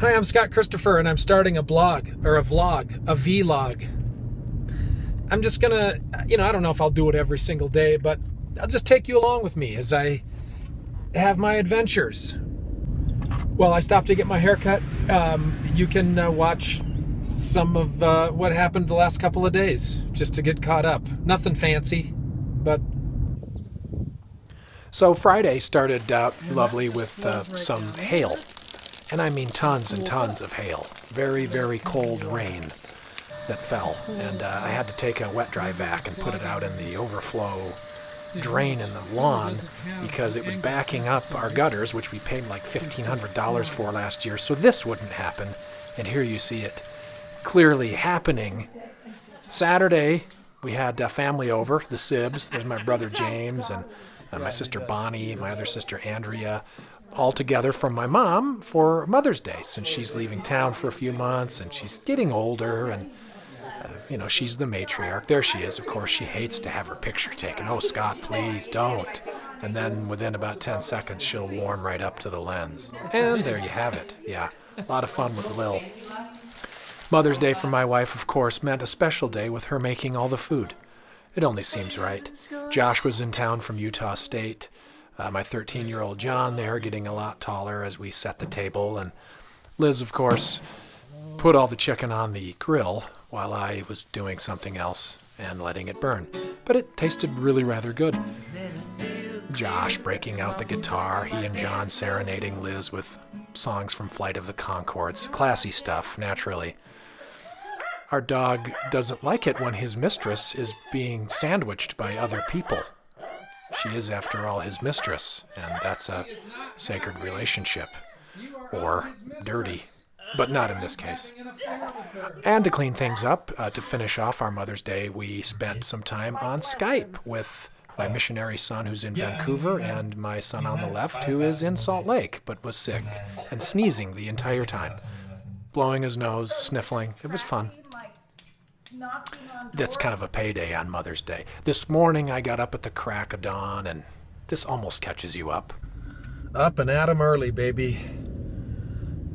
Hi, I'm Scott Christopher, and I'm starting a blog, or a vlog, a vlog. I'm just gonna, you know, I don't know if I'll do it every single day, but I'll just take you along with me as I have my adventures. Well, I stopped to get my haircut. Um, you can uh, watch some of uh, what happened the last couple of days just to get caught up. Nothing fancy, but. So Friday started out lovely with uh, some hail. And I mean tons and tons of hail. Very, very cold rain that fell. And uh, I had to take a wet dry vac and put it out in the overflow drain in the lawn because it was backing up our gutters, which we paid like $1,500 for last year. So this wouldn't happen. And here you see it clearly happening. Saturday, we had a family over, the Sibs. There's my brother James and uh, my sister Bonnie, my other sister Andrea, all together from my mom for Mother's Day since she's leaving town for a few months and she's getting older and uh, you know, she's the matriarch. There she is. Of course, she hates to have her picture taken. Oh, Scott, please don't. And then within about 10 seconds, she'll warm right up to the lens. And there you have it. Yeah, a lot of fun with Lil. Mother's Day for my wife, of course, meant a special day with her making all the food. It only seems right. Josh was in town from Utah State. Uh, my 13 year old John there getting a lot taller as we set the table. And Liz, of course, put all the chicken on the grill while I was doing something else and letting it burn. But it tasted really rather good. Josh breaking out the guitar, he and John serenading Liz with songs from Flight of the Conchords. Classy stuff, naturally. Our dog doesn't like it when his mistress is being sandwiched by other people. She is, after all, his mistress, and that's a sacred relationship. Or dirty, but not in this case. And to clean things up, uh, to finish off our Mother's Day, we spent some time on Skype with my missionary son who's in Vancouver and my son on the left who is in Salt Lake but was sick and sneezing the entire time, blowing his nose, sniffling. It was fun. That's kind of a payday on Mother's Day. This morning I got up at the crack of dawn, and this almost catches you up. Up and at 'em early, baby.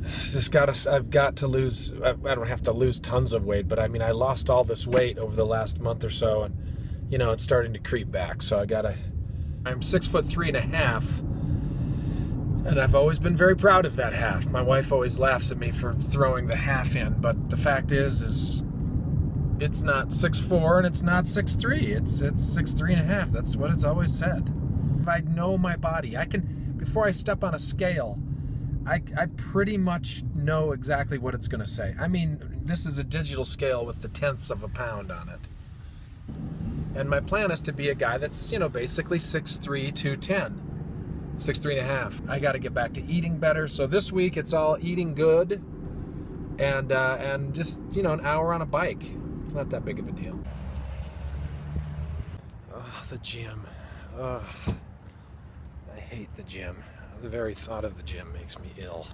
Just gotta. I've got to lose. I, I don't have to lose tons of weight, but I mean, I lost all this weight over the last month or so, and you know, it's starting to creep back. So I gotta. I'm six foot three and a half, and I've always been very proud of that half. My wife always laughs at me for throwing the half in, but the fact is, is it's not six four and it's not six three. It's it's six three and a half. That's what it's always said. If I know my body, I can before I step on a scale, I I pretty much know exactly what it's going to say. I mean, this is a digital scale with the tenths of a pound on it. And my plan is to be a guy that's, you know, basically 6'3", 210. 6'3 and a half. I got to get back to eating better. So this week it's all eating good and uh, and just, you know, an hour on a bike. It's not that big of a deal. Oh, the gym. Oh, I hate the gym. The very thought of the gym makes me ill.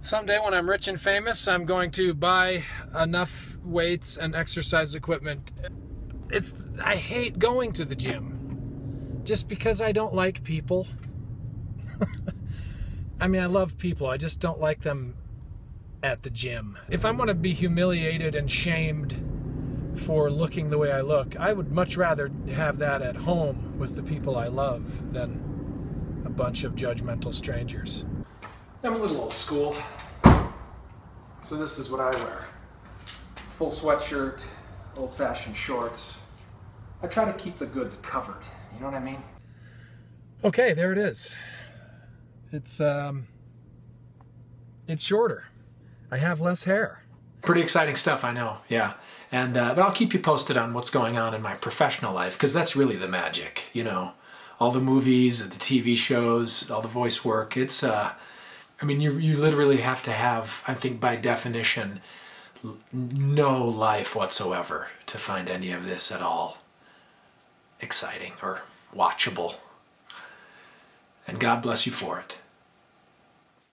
Someday when I'm rich and famous, I'm going to buy enough weights and exercise equipment. It's I hate going to the gym just because I don't like people. I mean, I love people. I just don't like them at the gym. If I'm going to be humiliated and shamed for looking the way I look, I would much rather have that at home with the people I love than a bunch of judgmental strangers. I'm a little old school. So this is what I wear. Full sweatshirt, old-fashioned shorts. I try to keep the goods covered, you know what I mean? Okay, there it is. It's um it's shorter. I have less hair. Pretty exciting stuff, I know. Yeah. And uh, but I'll keep you posted on what's going on in my professional life because that's really the magic, you know. All the movies, the TV shows, all the voice work. It's uh I mean, you you literally have to have, I think, by definition, no life whatsoever to find any of this at all exciting or watchable. And God bless you for it.